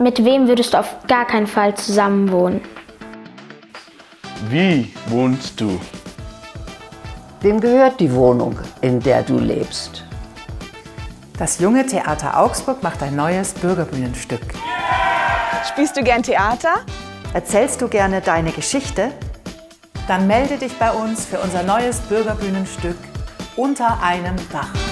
Mit wem würdest du auf gar keinen Fall zusammen wohnen? Wie wohnst du? Wem gehört die Wohnung, in der du lebst? Das junge Theater Augsburg macht ein neues Bürgerbühnenstück. Spielst du gern Theater? Erzählst du gerne deine Geschichte? Dann melde dich bei uns für unser neues Bürgerbühnenstück Unter einem Dach.